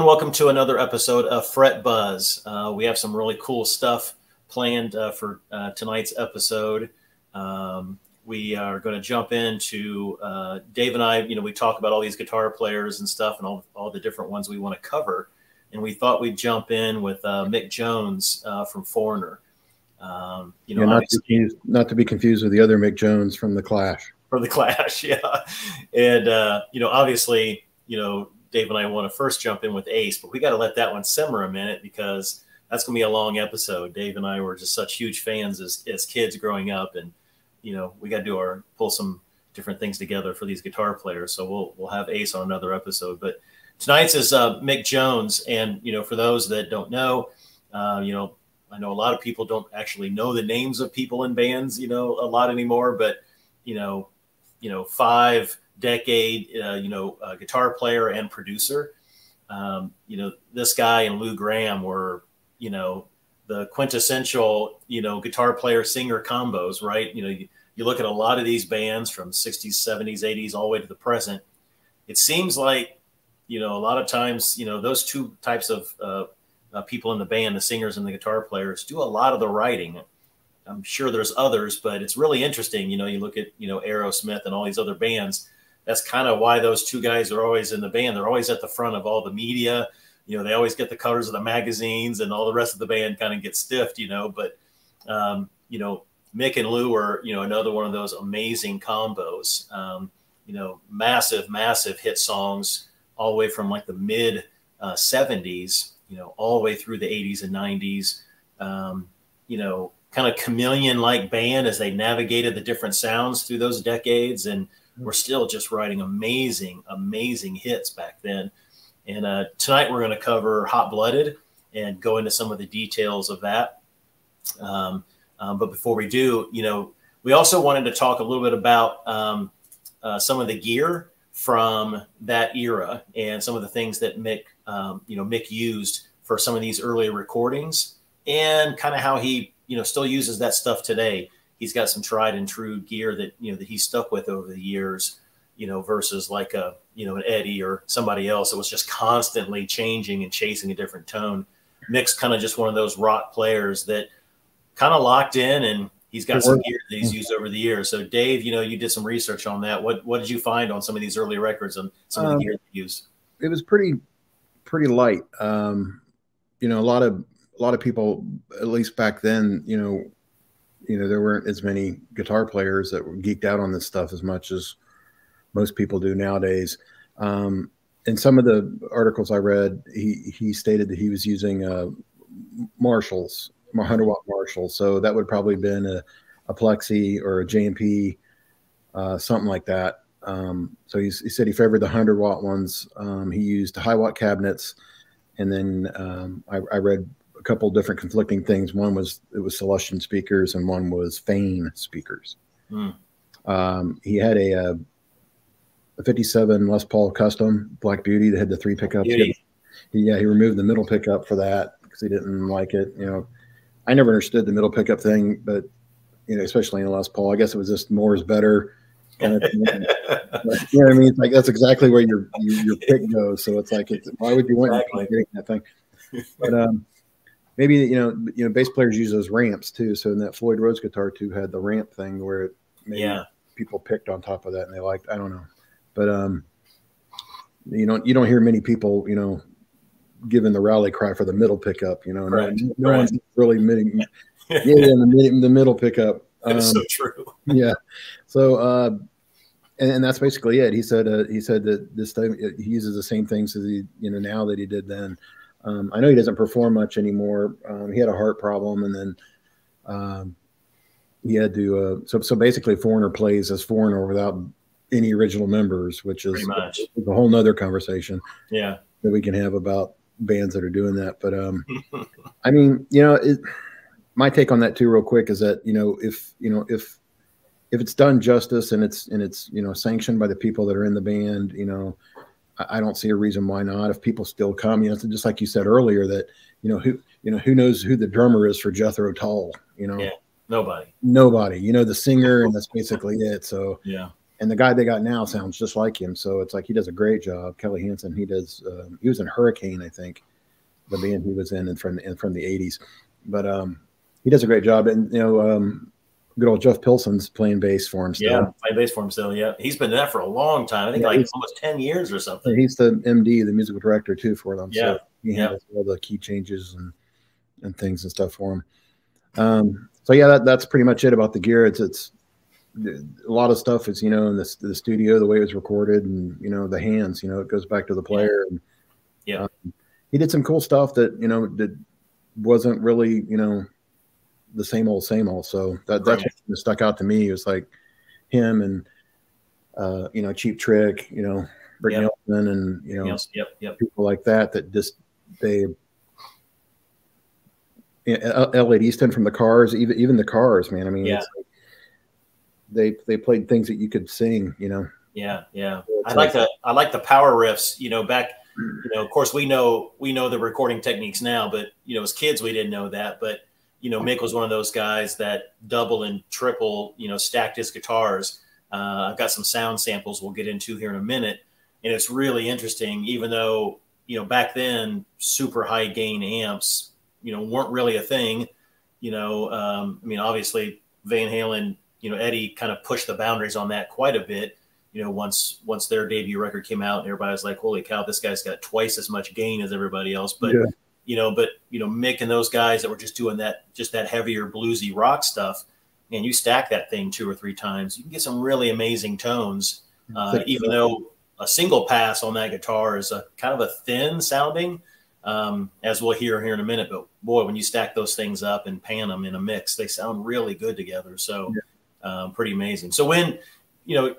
Everyone, welcome to another episode of Fret Buzz. Uh, we have some really cool stuff planned uh, for uh, tonight's episode. Um, we are going to jump into uh, Dave and I. You know, we talk about all these guitar players and stuff, and all all the different ones we want to cover. And we thought we'd jump in with uh, Mick Jones uh, from Foreigner. Um, you know, yeah, not, to confused, not to be confused with the other Mick Jones from the Clash. From the Clash, yeah. And you know, obviously, you know Dave and I want to first jump in with Ace, but we got to let that one simmer a minute because that's going to be a long episode. Dave and I were just such huge fans as, as kids growing up, and you know we got to do our pull some different things together for these guitar players. So we'll we'll have Ace on another episode. But tonight's is uh, Mick Jones, and you know for those that don't know, uh, you know I know a lot of people don't actually know the names of people in bands, you know, a lot anymore, but you know, you know, five decade, uh, you know, guitar player and producer. Um, you know, this guy and Lou Gramm were, you know, the quintessential, you know, guitar player singer combos, right? You know, you, you look at a lot of these bands from 60s, 70s, 80s, all the way to the present. It seems like, you know, a lot of times, you know, those two types of uh, uh, people in the band, the singers and the guitar players, do a lot of the writing. I'm sure there's others, but it's really interesting. You know, you look at, you know, Aerosmith and all these other bands that's kind of why those two guys are always in the band. They're always at the front of all the media. You know, they always get the covers of the magazines, and all the rest of the band kind of gets stiffed. You know, but um, you know, Mick and Lou are you know another one of those amazing combos. Um, you know, massive, massive hit songs all the way from like the mid uh, 70s. You know, all the way through the 80s and 90s. Um, you know, kind of chameleon like band as they navigated the different sounds through those decades and we're still just writing amazing, amazing hits back then. And uh, tonight we're going to cover Hot Blooded and go into some of the details of that. Um, um, but before we do, you know, we also wanted to talk a little bit about um, uh, some of the gear from that era and some of the things that Mick, um, you know, Mick used for some of these early recordings and kind of how he, you know, still uses that stuff today he's got some tried and true gear that you know that he's stuck with over the years you know versus like a you know an eddie or somebody else that was just constantly changing and chasing a different tone. Mick's kind of just one of those rock players that kind of locked in and he's got some gear that he's used over the years. So dave you know you did some research on that. What what did you find on some of these early records and some of the um, gear used? it was pretty pretty light. Um you know a lot of a lot of people at least back then you know you know there weren't as many guitar players that were geeked out on this stuff as much as most people do nowadays. Um, in some of the articles I read, he he stated that he was using uh, Marshalls, 100 watt Marshalls. So that would probably been a, a Plexi or a JMP, uh, something like that. Um, so he said he favored the 100 watt ones. Um, he used Hiwatt cabinets. And then um, I, I, read a couple different conflicting things. One was it was Celestion speakers, and one was Fane speakers. Mm. Um, he had a, a, a, 57 Les Paul Custom Black Beauty that had the three pickups. He, yeah, he removed the middle pickup for that because he didn't like it. You know, I never understood the middle pickup thing, but you know, especially in Les Paul, I guess it was just more is better. Kind of you know what I mean? It's like that's exactly where your your, your pick goes. So it's like, it's, why would you want exactly. that thing? But um, maybe you know you know bass players use those ramps too. So in that Floyd Rose guitar too had the ramp thing where maybe yeah. people picked on top of that and they liked. I don't know, but um, you don't you don't hear many people you know giving the rally cry for the middle pickup. You know, right. no, no right. one's really admitting, yeah, the, the middle pickup. Um, That's so true. yeah, so. uh and, and, that's basically it. He said uh, he said that this time he uses the same things as he you know now that he did then. Um, I know he doesn't perform much anymore. Um, he had a heart problem, and then um, he had to. Uh, so, so basically, Foreigner plays as Foreigner without any original members, which is a, a whole nother conversation. Yeah, that we can have about bands that are doing that. But um, I mean, you know, it, my take on that too, real quick, is that you know, if you know, if if it's done justice and it's and it's you know sanctioned by the people that are in the band, you know, I don't see a reason why not. If people still come, you know, just like you said earlier, that you know who you know who knows who the drummer is for Jethro Tull. You know, yeah, nobody, nobody. You know the singer, and that's basically it. So yeah. and the guy they got now sounds just like him. So it's like he does a great job. Kelly Hansen, he does. Um, he was in Hurricane, I think, the band he was in, and from and from the '80s. But um, he does a great job, and you know, um, good old Jeff Pilson's playing bass for him. Still. Yeah, playing bass for him still. Yeah, he's been there for a long time. I think yeah, like almost ten years or something. He's the MD, the musical director too for them. Yeah, so he yeah. has all the key changes and and things and stuff for him. Um, so yeah, that, that's pretty much it about the gear. It's it's a lot of stuff is you know in the, the studio the way it was recorded and you know the hands you know it goes back to the player and yeah um, he did some cool stuff that you know that wasn't really you know the same old same old so that that's right. what stuck out to me it was like him and uh you know cheap trick you know Britt yep. And you know yep, yep. people like that that just they Elliot Easton from the Cars, even even the Cars, man. I mean, yeah. Like they they played things that you could sing, you know. Yeah, yeah. I like the I like the power riffs. You know, back, you know, of course we know we know the recording techniques now, but you know, as kids we didn't know that. But you know, Mick was one of those guys that double and triple, you know, stacked his guitars. Uh, I've got some sound samples we'll get into here in a minute, and it's really interesting. Even though you know back then super high gain amps, you know, weren't really a thing. You know, um, I mean, obviously Van Halen you know, Eddie kind of pushed the boundaries on that quite a bit. You know, once once their debut record came out, and everybody was like, "Holy cow, this guy's got twice as much gain as everybody else." But yeah. You know, but you know, Mick and those guys that were just doing that, just that heavier bluesy rock stuff, and you stack that thing two or three times, you can get some really amazing tones. Uh, even though a single pass on that guitar is a kind of a thin sounding, um, as we'll hear here in a minute. But boy, when you stack those things up and pan them in a mix, they sound really good together. So. Yeah um, pretty amazing. So when, you know,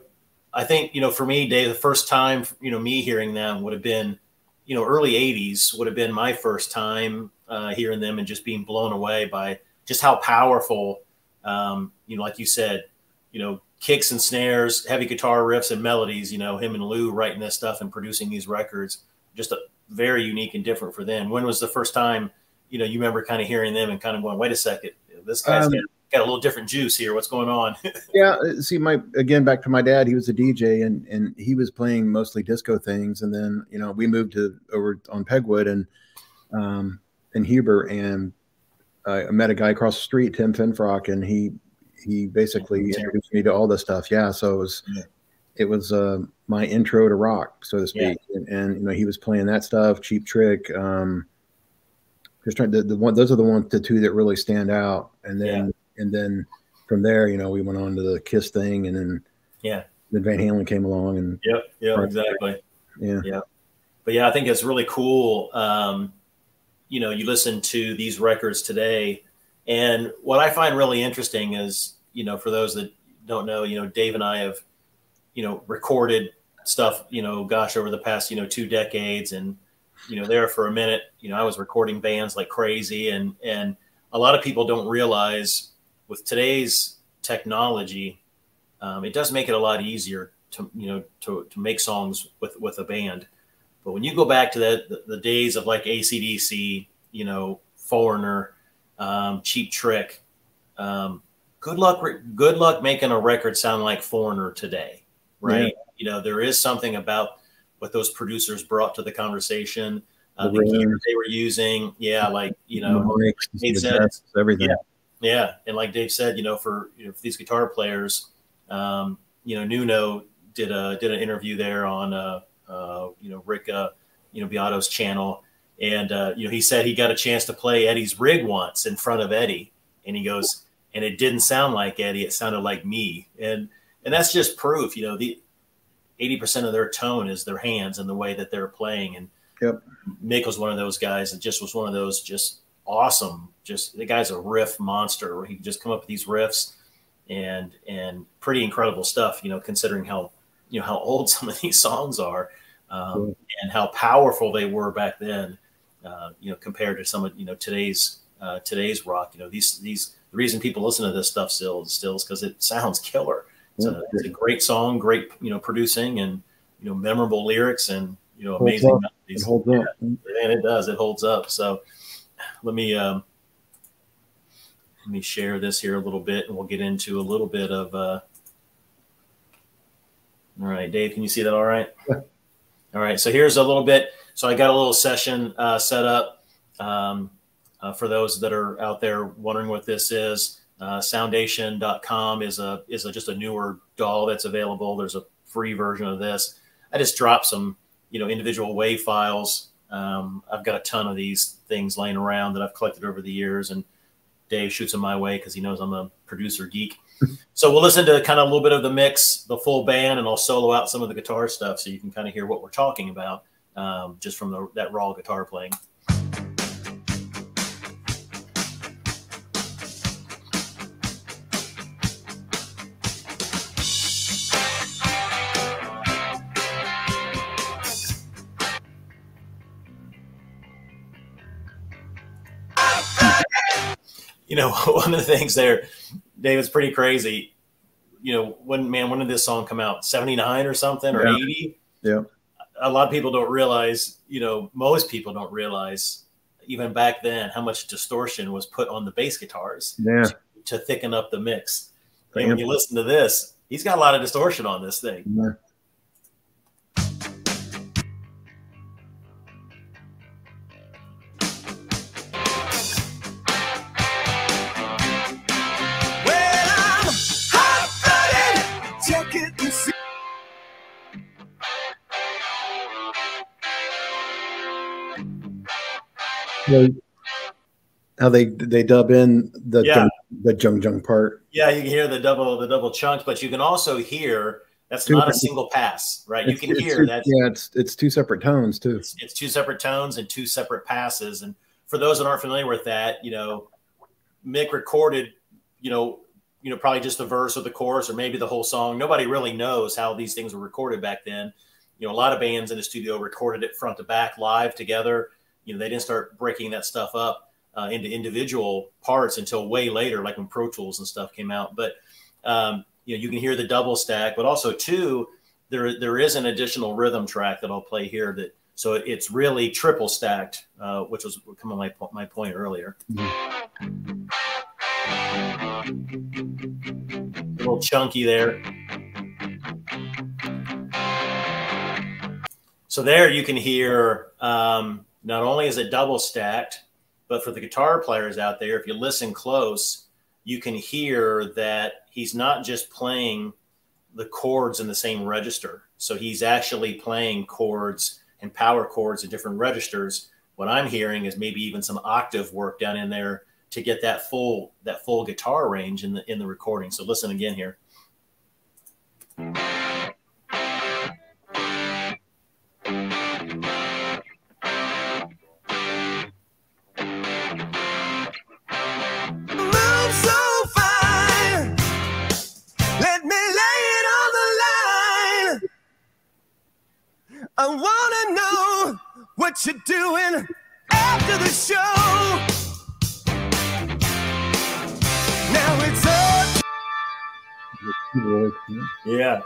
I think, you know, for me, Dave, the first time, you know, me hearing them would have been, you know, early 80s would have been my first time uh, hearing them and just being blown away by just how powerful, um, you know, like you said, you know, kicks and snares, heavy guitar riffs and melodies, you know, him and Lou writing this stuff and producing these records, just a, very unique and different for them. When was the first time, you know, you remember kind of hearing them and kind of going, wait a second, this guy's um, got a little different juice here. What's going on? yeah, uh, see, my again back to my dad. He was a DJ and and he was playing mostly disco things. And then you know we moved to over on Pegwood and um in Huber and I met a guy across the street, Tim Finfrock, and he he basically introduced me to all this stuff. Yeah, so it was yeah. it was uh, my intro to rock, so to speak. Yeah. And, and, you know he was playing that stuff, Cheap Trick. Um, just trying to the one those are the one the two that really stand out. And then and then from there, you know, we went on to the Kiss thing, and then yeah, then Van Halen came along, and yep, yeah, exactly, yeah, yeah. But yeah, I think it's really cool. Um, you know, you listen to these records today, and what I find really interesting is, you know, for those that don't know, you know, Dave and I have, you know, recorded stuff, you know, gosh, over the past, you know, two decades, and you know, there for a minute, you know, I was recording bands like crazy, and and a lot of people don't realize with today's technology, um, it does make it a lot easier to you know to, to make songs with with a band. But when you go back to the, the, the days of like ACDC, you know, Foreigner, um, Cheap Trick, um, good luck good luck making a record sound like Foreigner today, right? Yeah. You know, there is something about what those producers brought to the conversation. Uh, the, the they were using, yeah, like you know, said, everything. Yeah, yeah, and like Dave said, you know, for you know, for these guitar players, um, you know, Nuno did a did an interview there on uh, uh you know Rick uh, you know Beato's channel, and uh, you know he said he got a chance to play Eddie's rig once in front of Eddie, and he goes, and it didn't sound like Eddie, it sounded like me, and and that's just proof, you know, the eighty percent of their tone is their hands and the way that they're playing, and yep. Mick was one of those guys that just was one of those just awesome. Just the guy's a riff monster. He can just come up with these riffs and and pretty incredible stuff. You know, considering how you know how old some of these songs are um, and how powerful they were back then. Uh, you know, compared to some of you know today's uh, today's rock. You know, these these the reason people listen to this stuff still still is because it sounds killer. It's, a, it's, a, great song, great you know producing, and you know memorable lyrics, and you know amazing melodies. It holds up, yeah, and it does. It holds up. So let me um, let me share this here a little bit, and we'll get into a little bit of uh, All right, Dave, can you see that all right? Yeah. All right, so here's a little bit. So I got a little session uh, set up um, uh, for those that are out there wondering what this is. Uh, Soundation.com is a is a, just a newer DAW that's available. There's a free version of this. I just dropped some you know individual WAV files. Um, I've got a ton of these things laying around that I've collected over the years, and Dave shoots them my way because he knows I'm a producer geek. so we'll listen to kind of a little bit of the mix, the full band, and I'll solo out some of the guitar stuff so you can kind of hear what we're talking about um, just from the, that raw guitar playing. You know, one of the things there, David's pretty crazy. You know, when man, when did this song come out? 79 or something or 80? Yeah. A lot of people don't realize, you know, most people don't realize even back then how much distortion was put on the bass guitars Yeah. to thicken up the mix. And when you listen to this, he's got a lot of distortion on this thing. Yeah. How they they dub in the Yeah. jung, the jung jung part. Yeah, you can hear the double the double chunks, but you can also hear that's Two not a single pass, right? You can hear that Yeah, it's it's two separate tones too. it's, it's two separate tones and two separate passes. And for those that aren't familiar with that, you know, Mick recorded, you know, you know, probably just the verse or the chorus or maybe the whole song. Nobody really knows how these things were recorded back then. You know, a lot of bands in the studio recorded it front to back live together. You know, they didn't start breaking that stuff up uh, into individual parts until way later, like when Pro Tools and stuff came out. But um, you know, you can hear the double stack, but also too, there there is an additional rhythm track that I'll play here that so it's really triple stacked, uh, which was come on my my point earlier. A little chunky there. So there you can hear um, not only is it double stacked, but for the guitar players out there, if you listen close, you can hear that he's not just playing the chords in the same register. So he's actually playing chords and power chords in different registers. What I'm hearing is maybe even some octave work down in there to get that full that full guitar range in the in the recording. So listen again here. Yeah.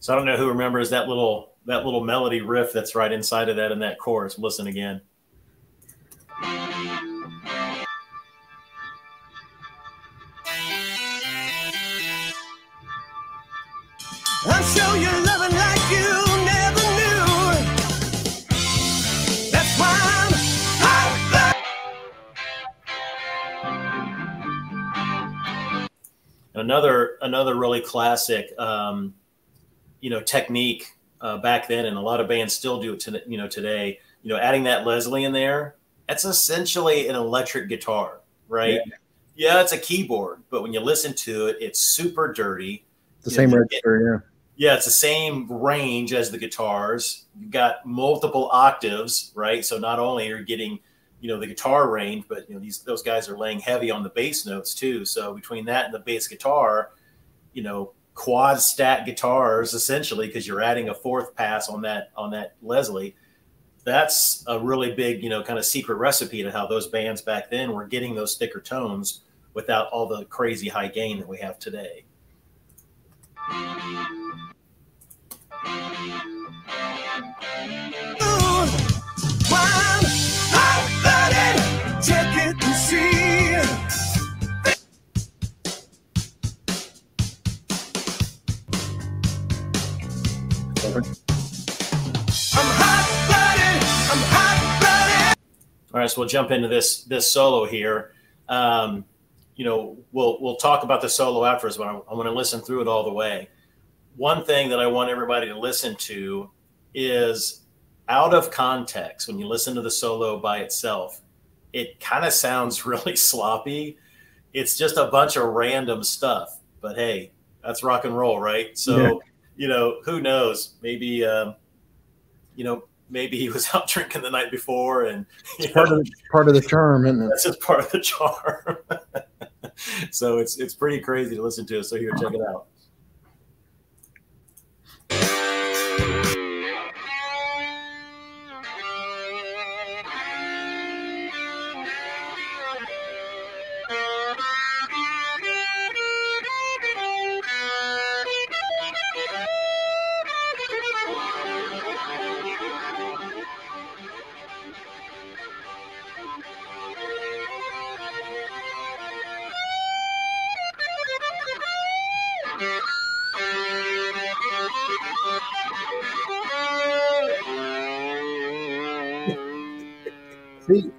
So I don't know who remembers that little that little melody riff that's right inside of that in that chorus. Listen again. Another another really classic um, you know technique uh, back then and a lot of bands still do it to you know today. You know adding that leslie in there that's essentially an electric guitar right? Yeah. it's a keyboard but when you listen to it it's super dirty. The Yeah, same you register, yeah. It's the same range as the guitars. You've got multiple octaves right? So not only are you getting you know the guitar range but you know these those guys are laying heavy on the bass notes too. So between that and the bass guitar you know quad stack guitars essentially because you're adding a fourth pass on that on that leslie that's a really big you know kind of secret recipe to how those bands back then were getting those thicker tones without all the crazy high gain that we have today. Ooh, all right, so we'll jump into this this solo here. Um, you know, we'll we'll talk about the solo afterwards, but I'm, I'm going to listen through it all the way. One thing that I want everybody to listen to is out of context. When you listen to the solo by itself, it kind of sounds really sloppy. It's just a bunch of random stuff. But hey, that's rock and roll, right? So, yeah. you know, who knows? Maybe, um, you know, maybe he was out drinking the night before, and it's part know, of the, part of the charm, isn't it? That's just part of the charm. so it's it's pretty crazy to listen to. So here, check it out.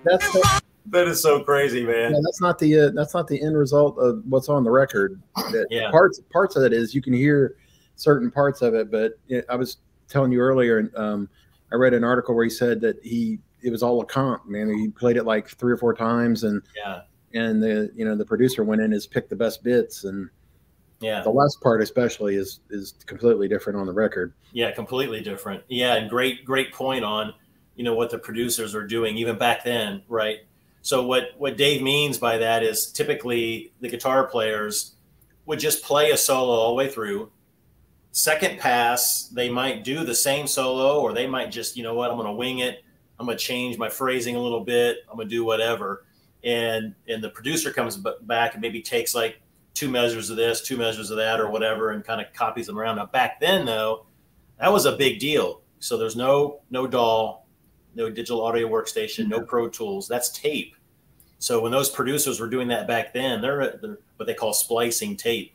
That's the, that is so crazy, man. Yeah, that's not the uh, that's not the end result of what's on the record. That yeah. Parts parts of it is you can hear certain parts of it, but it, I was telling you earlier, um, I read an article where he said that he it was all a comp. Man, he played it like three or four times, and yeah, and the you know the producer went in and picked the best bits and. Yeah. The last part especially is is completely different on the record. Yeah, completely different. Yeah, and great great point on you know what the producers are doing even back then, right? So what what Dave means by that is typically the guitar players would just play a solo all the way through. Second pass, they might do the same solo, or they might just, you know what, I'm going to wing it. I'm going to change my phrasing a little bit. I'm going to do whatever. And and the producer comes back and maybe takes like two measures of this, two measures of that, or whatever, and kind of copies them around. Now back then, though, that was a big deal. So there's no no DAW, no digital audio workstation, no Pro Tools. That's tape. So when those producers were doing that back then, they're, they're what they call splicing tape.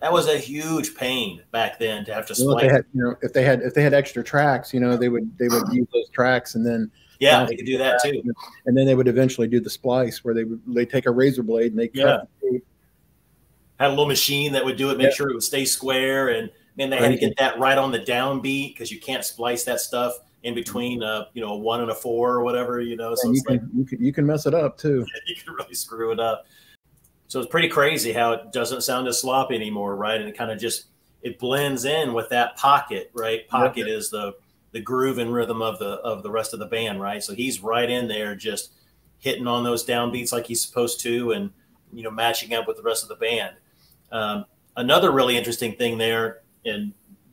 That was a huge pain back then to have to splice. Well, if they had, you know, if they had if they had extra tracks, you know, they would they would use those tracks and then yeah, they could do that too. And then they would eventually do the splice where they would they take a razor blade and they yeah. The had a little machine that would do it, make yeah. sure it would stay square, and man, they had to get that right on the downbeat because you can't splice that stuff in between a you know a one and a four or whatever you know so you can, like, you can you can mess it up too. You can really screw it up. So it's pretty crazy how it doesn't sound as sloppy anymore right? And it kind of just it blends in with that pocket right? Pocket yep. is the the groove and rhythm of the of the rest of the band right? So he's right in there just hitting on those downbeats like he's supposed to and you know matching up with the rest of the band. Um, another really interesting thing there and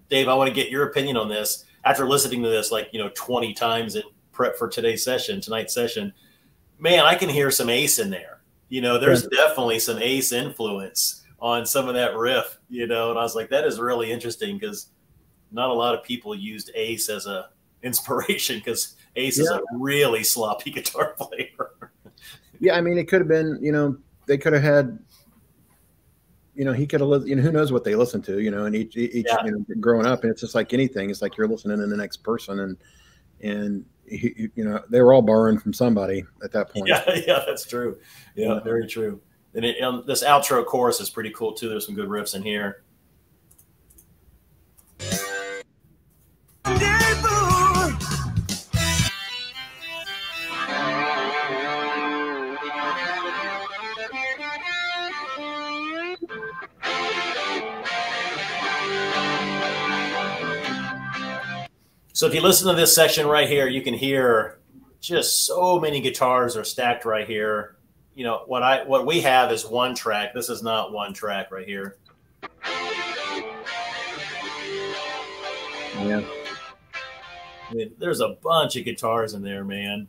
dave i want to get your opinion on this after listening to this like you know 20 times in prep for today's session tonight's session man i can hear some ace in there you know there's yeah. definitely some ace influence on some of that riff you know and i was like that is really interesting because not a lot of people used ace as a inspiration because ace yeah. is a really sloppy guitar player yeah i mean it could have been you know they could have had you know, he could have, you know, who knows what they listen to, you know, and each, each, yeah. you know, growing up, and it's just like anything. It's like you're listening to the next person, and and he, you know, they were all borrowing from somebody at that point. Yeah, yeah, that's true. Yeah, yeah. very true. And it, um, this outro chorus is pretty cool too. There's some good riffs in here. So if you listen to this section right here, you can hear just so many guitars are stacked right here. You know, what I what we have is one track. This is not one track right here. Yeah. I mean, there's a bunch of guitars in there, man.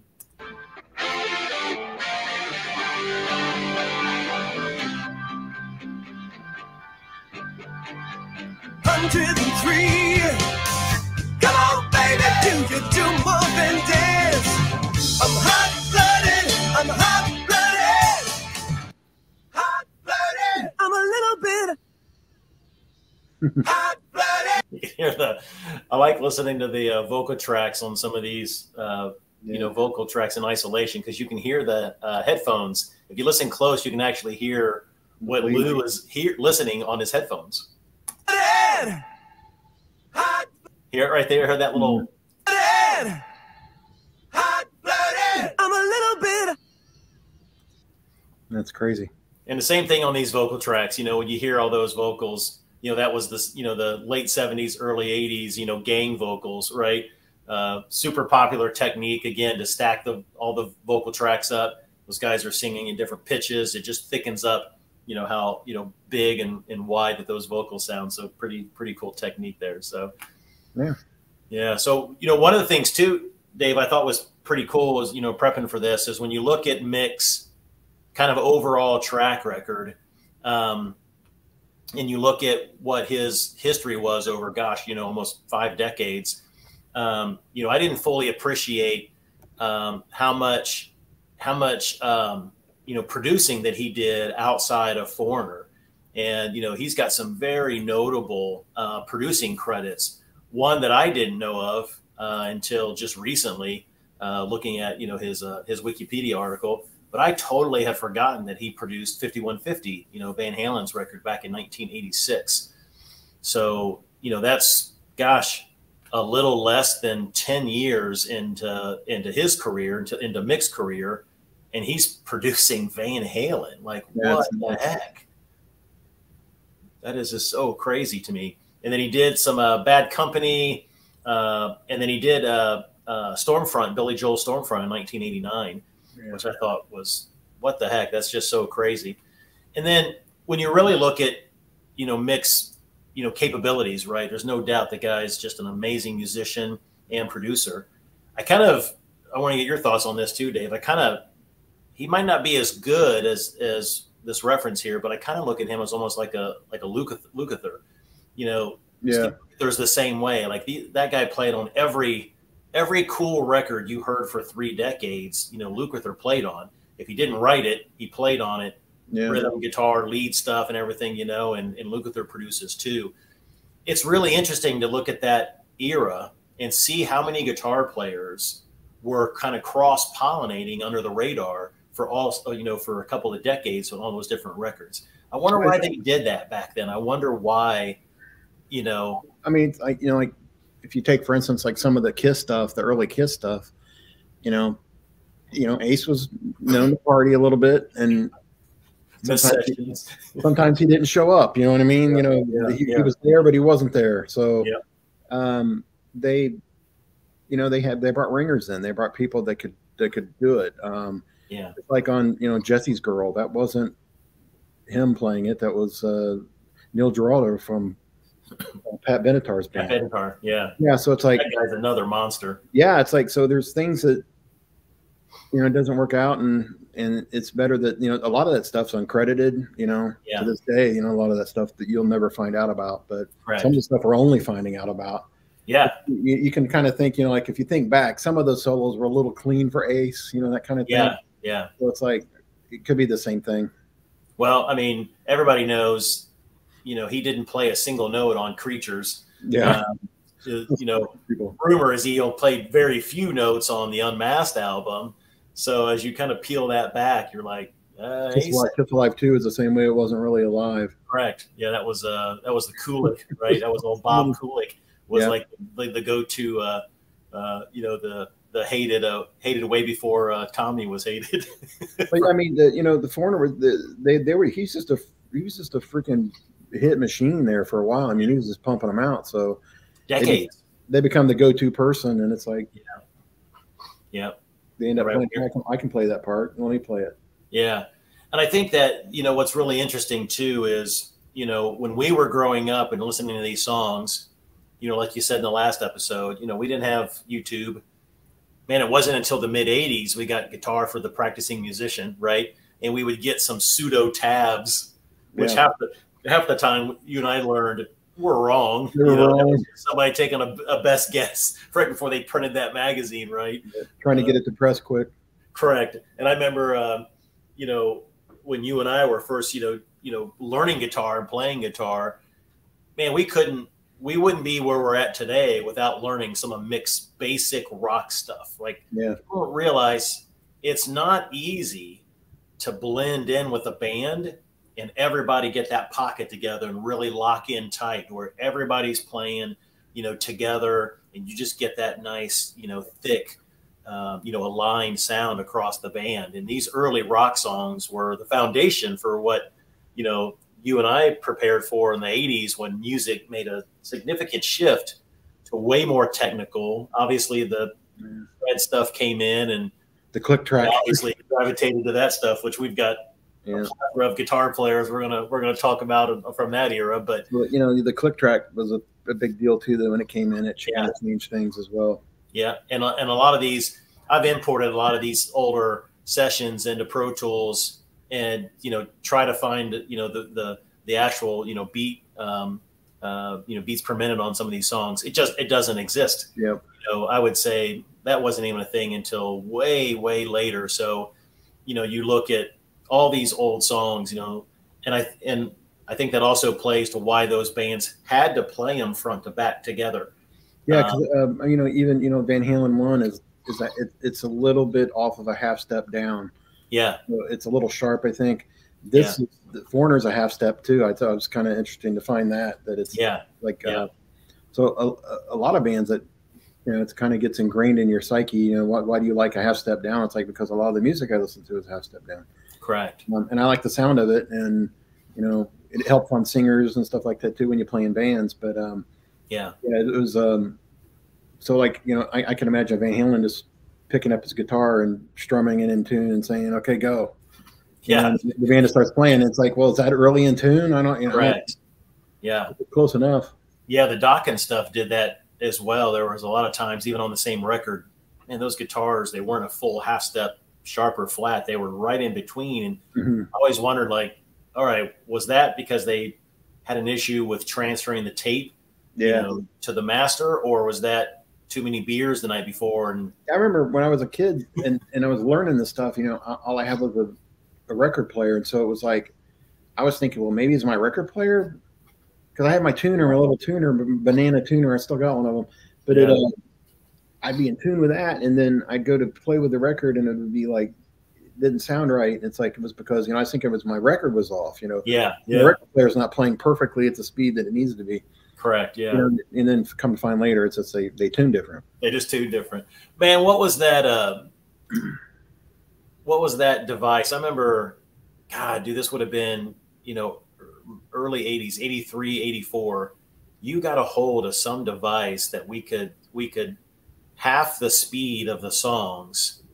Hundred and three do you do more than dance? I'm hot blooded, I'm hot blooded, hot blooded. I'm a little bit hot blooded. you hear the. I like listening to the uh, vocal tracks on some of these, uh, Yeah. you know, vocal tracks in isolation because you can hear the uh, headphones. If you listen close, you can actually hear what Completely. Lou is hear listening on his headphones. Blooded, hot Hear it right there. Heard that little. Blooded, hot blooded. I'm a little bit. That's crazy. And the same thing on these vocal tracks. You know, when you hear all those vocals, you know that was this, you know, the late '70s, early '80s, you know, gang vocals, right? Uh, super popular technique again to stack the all the vocal tracks up. Those guys are singing in different pitches. It just thickens up, you know, how you know big and, and wide that those vocals sound. So pretty pretty cool technique there. So Yeah. Yeah. So you know, one of the things too, Dave, I thought was pretty cool was you know prepping for this is when you look at Mick's kind of overall track record, um, and you look at what his history was over, gosh, you know, almost five decades. Um, you know, I didn't fully appreciate um, how much, how much, um, you know, producing that he did outside of Foreigner, and you know, he's got some very notable uh, producing credits. One that I didn't know of uh, until just recently, uh, looking at you know his uh, his Wikipedia article but I totally had forgotten that he produced 5150, you know, Van Halen's record back in 1986. So, you know, that's gosh, a little less than 10 years into into his career, into into Mick's career, and he's producing Van Halen. Like, what the heck? That is just so crazy to me. And then he did some uh, Bad Company, uh, and then he did uh, uh, Stormfront, Billy Joel Stormfront in 1989 which I thought was what the heck? That's just so crazy. And then when you really look at, you know, Mick's, you know, capabilities, right? There's no doubt the guy's just an amazing musician and producer. I kind of I want to get your thoughts on this too, Dave. I kind of he might not be as good as as this reference here, but I kind of look at him as almost like a like a Lukather. You know, Yeah. there's the same way. Like the, that guy played on every every cool record you heard for three decades. You know, Lukather played on. If he didn't write it, he played on it. Yeah. Rhythm, guitar, lead stuff, and everything. You know, and and Lukather produces too. It's really interesting to look at that era and see how many guitar players were kind of cross pollinating under the radar for all you know for a couple of decades on all those different records. I wonder why they did that back then. I wonder why, you know, I mean, like you know, like if you take for instance, like some of the Kiss stuff, the early Kiss stuff, you know, you know, Ace was known to party a little bit, and sometimes he, sometimes he didn't show up. You know what I mean? you know, yeah, he, yeah. he was there, but he wasn't there. So, Yeah. um, they, you know, they had they brought ringers in. They brought people that could that could do it. Um, Yeah, it's like on you know Jesse's Girl. That wasn't him playing it. That was uh, Neil Giraldo from Pat Benatar's Pat band. Benatar. Yeah, Yeah, so it's like that guy's another monster. yeah, it's like so. There's things that you know it doesn't work out, and and it's better that you know a lot of that stuff's uncredited. You know, Yeah. to this day, you know a lot of that stuff that you'll never find out about, but Correct. some of the stuff we're only finding out about. Yeah, You, you can kind of think, you know, like if you think back, some of those solos were a little clean for Ace, you know, that kind of thing. yeah, yeah. So it's like it could be the same thing. Well, I mean, everybody knows, you know, he didn't play a single note on Creatures. Yeah, Um, you know, rumor is he played very few notes on the Unmasked album. So as you kind of peel that back, you're like, uh, Kiss Alive, Kiss Alive Two is the same way. It wasn't really alive. correct. Yeah, that was uh that was the Kulick, right? That was old Bob Kulick was Yeah. like the, the go-to uh uh you know the the hated uh hated way before uh Tommy was hated. But I mean, the, you know, the foreigner was the, they they were he's just a he was just a freaking hit machine there for a while. I mean, he was just pumping them out. So Decades. they become the go-to person, and it's like yeah, Yeah. they end up Right. playing. I can, I can play that part. Let me play it. Yeah. And I think that, you know, what's really interesting too is, you know, when we were growing up and listening to these songs, you know, like you said in the last episode, you know, we didn't have YouTube. Man, it wasn't until the mid 80s we got guitar for the practicing musician, right? And we would get some pseudo tabs, which Yeah. half the half the time you and I learned were wrong. Were You know, wrong. somebody taking a, a best guess right before they printed that magazine, right? Trying to get it to press quick. Correct. And I remember, um, you know, when you and I were first, you know, you know, learning guitar and playing guitar, man, we couldn't we wouldn't be where we're at today without learning some of Mick's basic rock stuff. Like, Yeah. people don't realize it's not easy to blend in with a band and everybody get that pocket together and really lock in tight where everybody's playing, you know, together and you just get that nice, you know, thick, um, you know, aligned sound across the band. And these early rock songs were the foundation for what, you know, you and I prepared for in the 80s when music made a significant shift to way more technical. Obviously, the Yeah. red stuff came in and The click track. obviously gravitated to that stuff, which we've got Yeah. of guitar players we're gonna we're gonna talk about from that era. But Well, you know, the click track was a, a big deal too. Though when it came in, it changed, Yeah. things as well. yeah, and and a lot of these I've imported a lot of these older sessions into Pro Tools and you know try to find you know the the the actual you know beat um, uh, you know beats per minute on some of these songs. It just it doesn't exist. Yep. you know, I would say that wasn't even a thing until way, way later. So, you know, you look at all these old songs, you know, and I and I think that also plays to why those bands had to play them front to back together. Yeah, because um, you know, even you know, Van Halen one is is that it, it's a little bit off of a half step down. Yeah, So It's a little sharp, I think. This is, the Foreigner's a half step too. I thought it was kind of interesting to find that that it's yeah, like Yeah. uh, so a, a lot of bands that you know it's kind of gets ingrained in your psyche. You know, why, why do you like a half step down? It's like because a lot of the music I listen to is half step down, correct. um, and I like the sound of it, and you know, it helps on singers and stuff like that too when you play in bands. But um, Yeah, yeah, it was um, so like you know, I, I can imagine Van Halen just picking up his guitar and strumming it in tune and saying, "Okay, go." Yeah, and the band starts playing. It's like, well, is that early in tune? I don't, you know, correct. Yeah, close enough. yeah. The Dokken stuff did that as well. There was a lot of times, even on the same record, and those guitars they weren't a full half step sharp or flat. They were right in between, and Mhm. I always wondered, like, all right, was that because they had an issue with transferring the tape, you know, to the master, or was that too many beers the night before? And I remember when I was a kid and, and I was learning this stuff, you know, all I had was a, a record player. And so it was like, I was thinking, well, maybe it's my record player. Cause I had my tuner, a little tuner, banana tuner. I still got one of them, but it, uh, I'd be in tune with that. And then I'd go to play with the record and it would be like, it didn't sound right. And it's like, it was because, you know, I think it was my record was off, you know, yeah, yeah. the record player's not playing perfectly at the speed that it needs to be. correct, yeah. You know, and then come to find later, it's just they, they tune different. They're just two different. Man, what was that? Uh, what was that device? I remember, God, dude, this would have been, you know, early 80s, 83, 84. You got a hold of some device that we could, we could half the speed of the songs.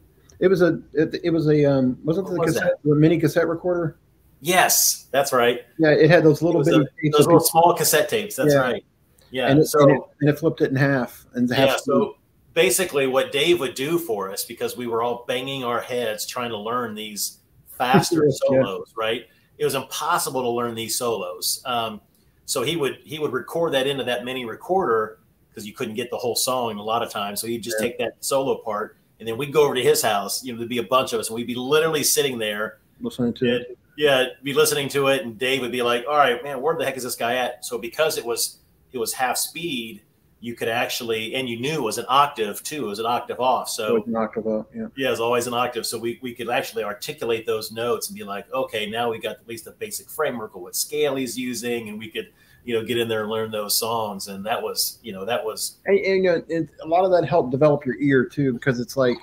It was a, it, it was a, um, wasn't the was cassette, the mini cassette recorder? Yes, that's right. Yeah, it had those little bitty a- tapes those little small cassette tapes. That's Yeah. right. Yeah. and, it, so and, it, and it flipped it in half. And half yeah, so basically what Dave would do for us because we were all banging our heads trying to learn these faster Yes, yeah. solos, right? It was impossible to learn these solos. Um, so he would he would record that into that mini recorder because you couldn't get the whole song a lot of times. So he'd just Yeah. take that solo part and then we'd go over to his house. You know, there'd be a bunch of us and we'd be literally sitting there listening to it. it, yeah, be listening to it, and Dave would be like, "All right, man, where the heck is this guy at?" So because it was it was half speed, you could actually, and you knew it was an octave too. It was an octave off. So It was an octave up, yeah. yeah, it's always an octave. So we, we could actually articulate those notes and be like, okay, now we got at least a basic framework of what scale he's using, and we could you know get in there and learn those songs. And that was you know that was And, and, you know, it, a lot of that helped develop your ear too, because it's like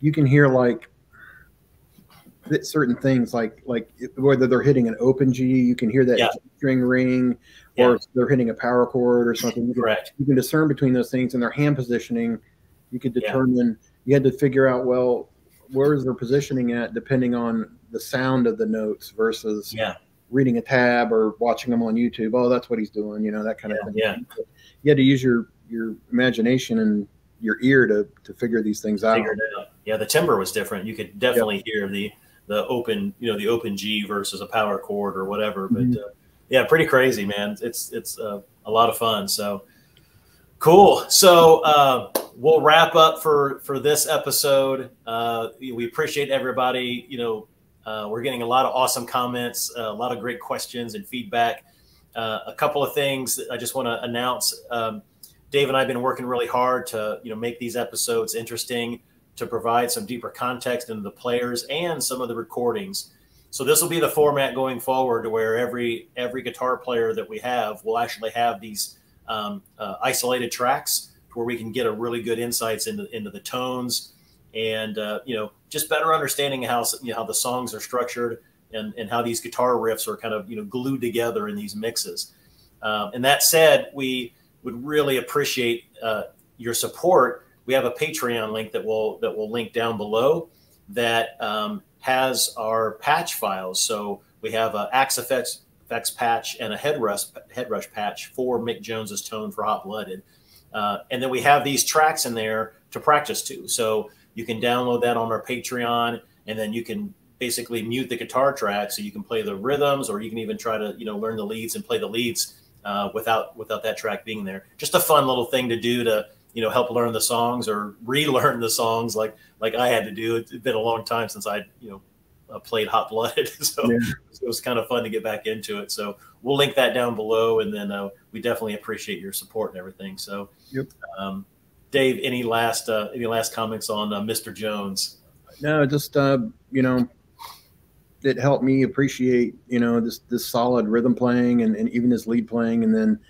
you can hear like certain things, like like whether they're hitting an open G, you can hear that Yeah. string ring, Yeah. or they're hitting a power chord or something. You can, correct. you can discern between those things and their hand positioning. You could Yeah. determine. You had to figure out well where is their positioning at, depending on the sound of the notes versus Yeah, reading a tab or watching them on YouTube. Oh, that's what he's doing, you know, that kind Yeah, of thing. yeah. You had to use your your imagination and your ear to to figure these things out. out. Yeah, the timbre was different. You could definitely hear the the open, you know, the open G versus a power chord or whatever. But uh, yeah, pretty crazy, man. It's it's uh, a lot of fun. So cool. So uh, we'll wrap up for for this episode. Uh, we appreciate everybody. You know, uh, we're getting a lot of awesome comments, uh, a lot of great questions and feedback. uh, a couple of things that I just want to announce. Um, Dave and I have been working really hard to you know make these episodes interesting, to provide some deeper context into the players and some of the recordings. So this will be the format going forward, where every every guitar player that we have will actually have these um, uh, isolated tracks where we can get a really good insights into into the tones and uh, you know just better understanding how you know, how the songs are structured and, and how these guitar riffs are kind of you know glued together in these mixes. Um, and that said, we would really appreciate uh, your support. We have a Patreon link that will that will link down below that um, has our patch files. So we have a AxeFX, effects patch and a headrush headrush patch for Mick Jones's tone for Hot Blooded. Uh, and then we have these tracks in there to practice to. So you can download that on our Patreon, and then you can basically mute the guitar track so you can play the rhythms, or you can even try to you know learn the leads and play the leads uh, without without that track being there. Just a fun little thing to do to you know help learn the songs or relearn the songs like like I had to do. It's been a long time since I you know uh, played Hot Blooded, so yeah. it was kind of fun to get back into it. So we'll link that down below, and then uh, we definitely appreciate your support and everything. So, yep. Um, Dave, any last uh, any last comments on uh, Mr. Jones? No, just uh, you know, it helped me appreciate you know this this solid rhythm playing and, and even his lead playing, and then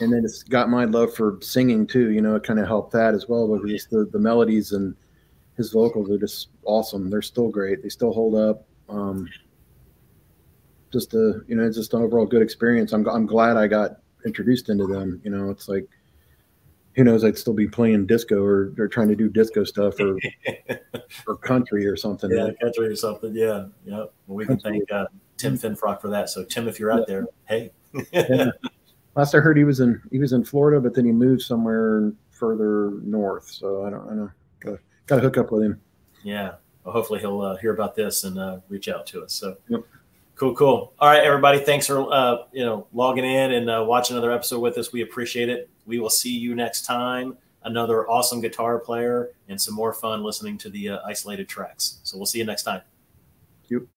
and then it's got my love for singing too. You know, it kind of helped that as well because the the melodies and his vocals are just awesome. They're still great. They still hold up. Um, just a you know, it's just an overall good experience. I'm I'm glad I got introduced into them. You know, it's like who knows? I'd still be playing disco or, or trying to do disco stuff or or country or something. Yeah, country or something. Yeah, yeah. Well, we can thank uh, Tim Finfrock for that. So Tim, if you're out yeah. there, hey. yeah. Last I heard, he was in he was in Florida, but then he moved somewhere further north. So I don't I know. Got got to hook up with him. Yeah. Well, hopefully he'll uh, hear about this and uh, reach out to us. So. Yep. Cool, cool. All right, everybody. Thanks for uh, you know logging in and uh, watching another episode with us. We appreciate it. We will see you next time. Another awesome guitar player and some more fun listening to the uh, isolated tracks. So we'll see you next time. Thank you.